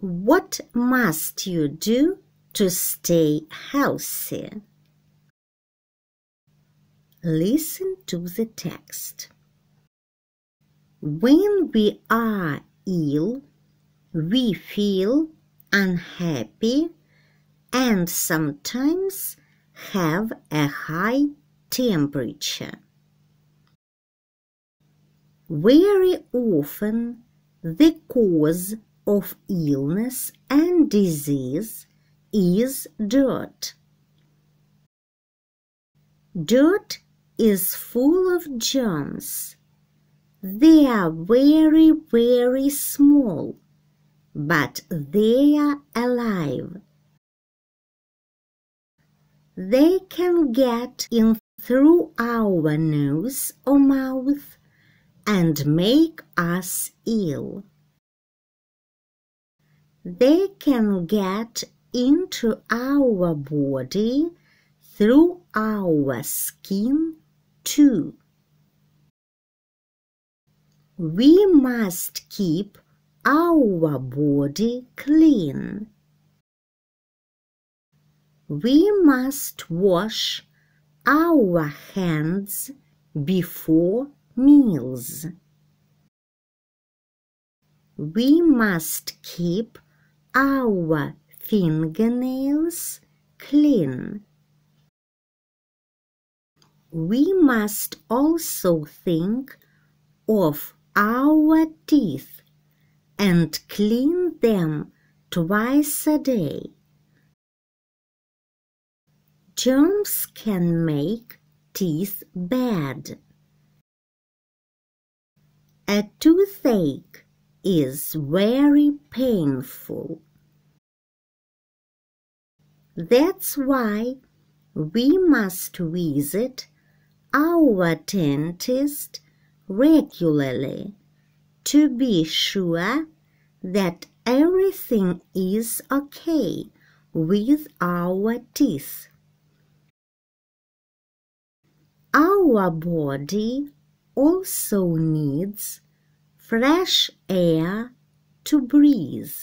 What must you do to stay healthy? Listen to the text. When we are ill, we feel unhappy and sometimes have a high temperature. Very often, the cause of illness and disease is dirt. Dirt is full of germs. They are very, very small, but they are alive. They can get in through our nose or mouth and make us ill. They can get into our body through our skin too. We must keep our body clean. We must wash our hands before meals. We must keep our fingernails clean. We must also think of our teeth and clean them twice a day. Germs can make teeth bad. A toothache is very painful. That's why we must visit our dentist regularly to be sure that everything is okay with our teeth. Our body also needs fresh air to breathe.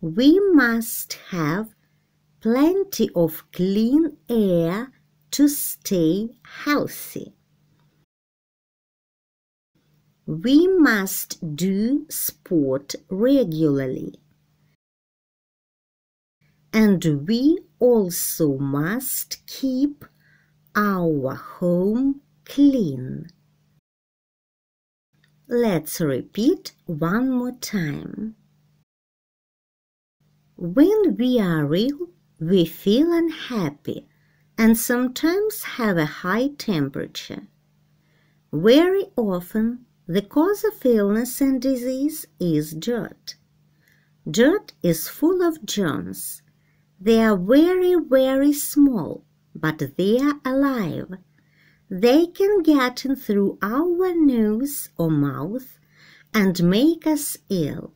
We must have plenty of clean air to stay healthy. We must do sport regularly. And we also must keep our home clean. Let's repeat one more time. When we are ill, we feel unhappy and sometimes have a high temperature. Very often, the cause of illness and disease is dirt. Dirt is full of germs. They are very, very small, but they are alive. They can get in through our nose or mouth and make us ill.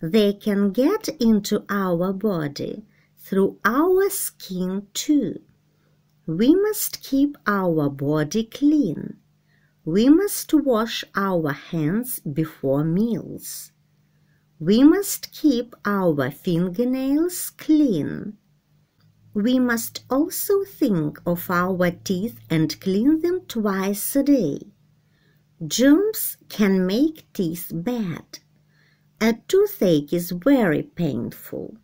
They can get into our body through our skin too. We must keep our body clean. We must wash our hands before meals. We must keep our fingernails clean. We must also think of our teeth and clean them twice a day. Germs can make teeth bad. A toothache is very painful.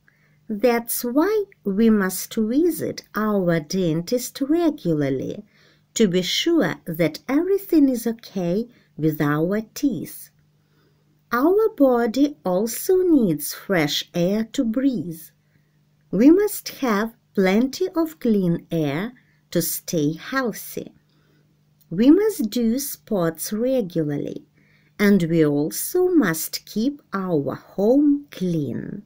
That's why we must visit our dentist regularly to be sure that everything is okay with our teeth. Our body also needs fresh air to breathe. We must have plenty of clean air to stay healthy. We must do sports regularly and we also must keep our home clean.